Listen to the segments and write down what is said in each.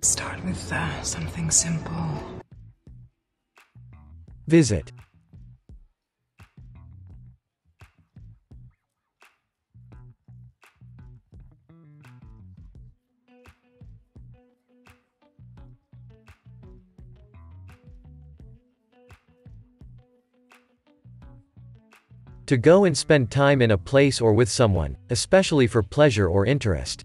Start with uh, something simple. Visit. To go and spend time in a place or with someone, especially for pleasure or interest.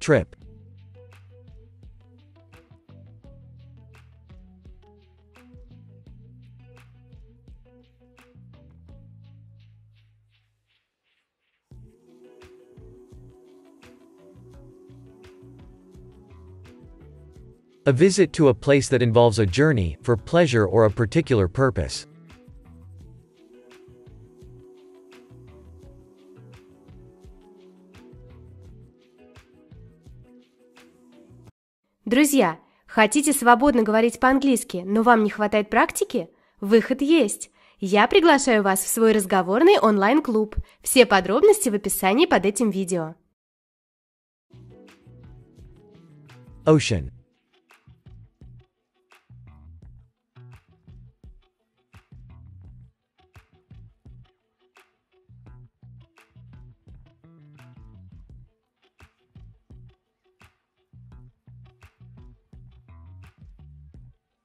Trip. A visit to a place that involves a journey, for pleasure or a particular purpose. Друзья, хотите свободно говорить по-английски, но вам не хватает практики? Выход есть. Я приглашаю вас в свой разговорный онлайн-клуб. Все подробности в описании под этим видео. Ocean.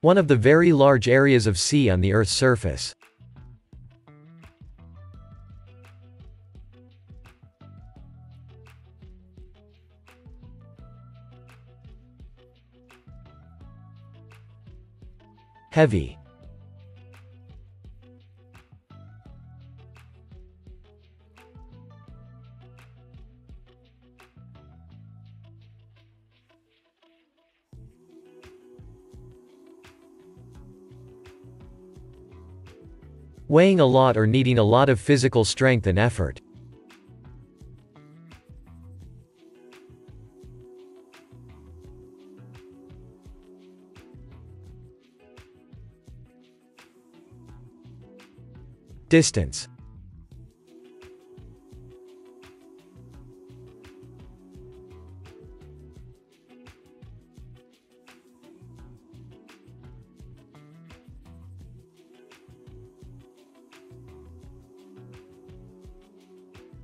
One of the very large areas of sea on the Earth's surface. Heavy. Weighing a lot or needing a lot of physical strength and effort. Distance.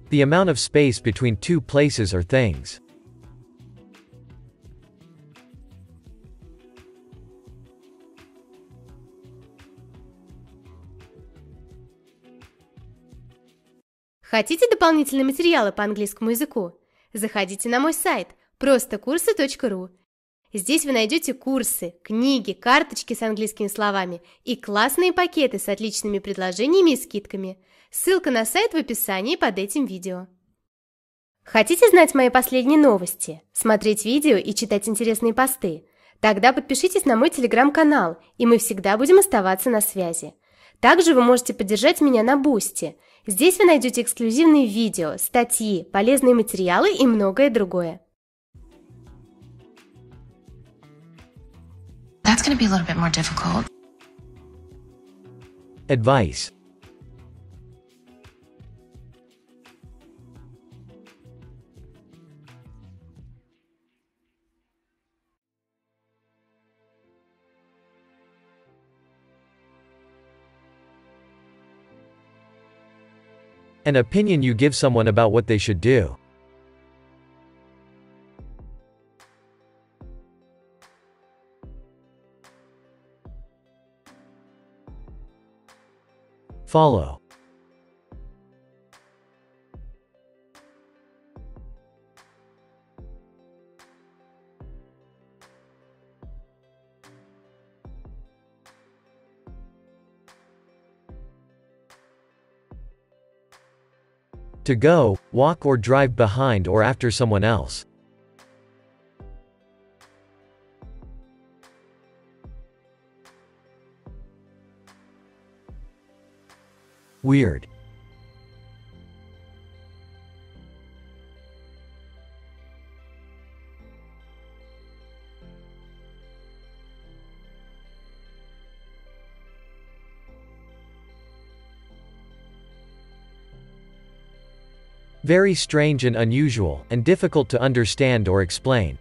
The amount of space between two places or things. Хотите дополнительные материалы по английскому языку? Заходите на мой сайт простокурсы.ру. Здесь вы найдете курсы, книги, карточки с английскими словами и классные пакеты с отличными предложениями и скидками. Ссылка на сайт в описании под этим видео. Хотите знать мои последние новости, смотреть видео и читать интересные посты? Тогда подпишитесь на мой телеграм-канал, и мы всегда будем оставаться на связи. Также вы можете поддержать меня на Бусти. Здесь вы найдете эксклюзивные видео, статьи, полезные материалы и многое другое. That's going to be a little bit more difficult. Advice. An opinion you give someone about what they should do. Follow. To go, walk or drive behind or after someone else. Weird. Very strange and unusual, and difficult to understand or explain.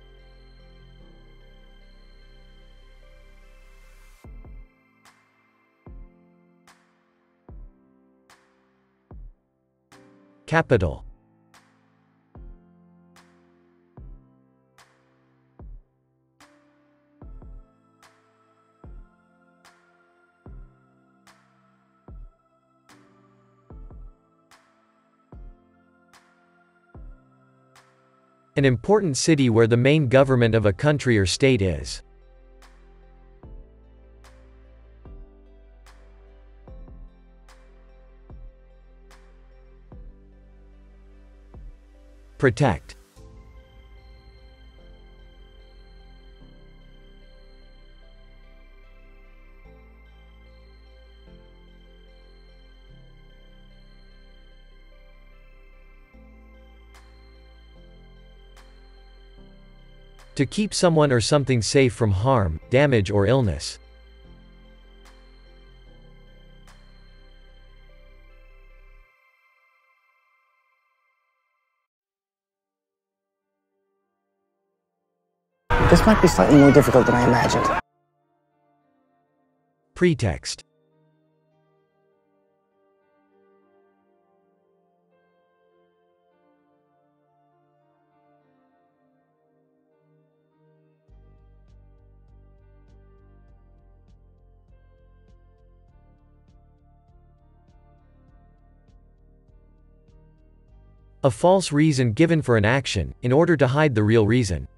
Capital An important city where the main government of a country or state is. Protect. To keep someone or something safe from harm, damage or illness. This might be slightly more difficult than I imagined. Pretext. A false reason given for an action, in order to hide the real reason.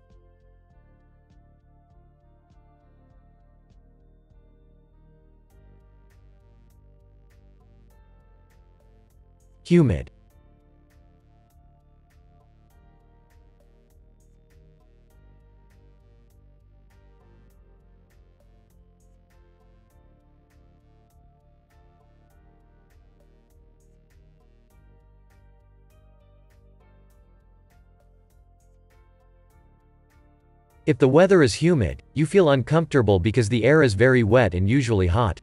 Humid. If the weather is humid, you feel uncomfortable because the air is very wet and usually hot.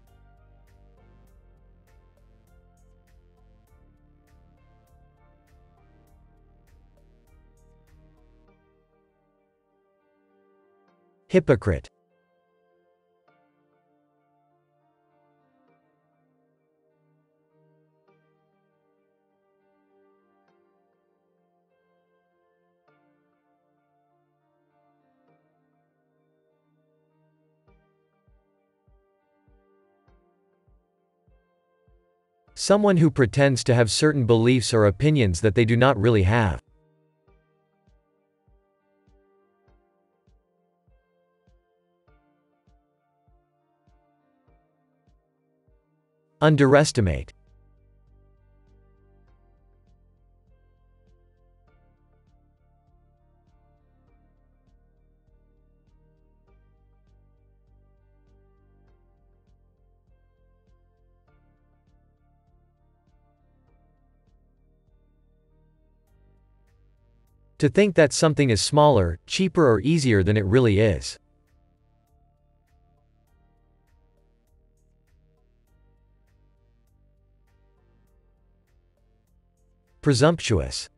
Hypocrite. Someone who pretends to have certain beliefs or opinions that they do not really have. Underestimate. To think that something is smaller, cheaper or easier than it really is. Presumptuous.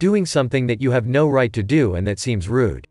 Doing something that you have no right to do and that seems rude.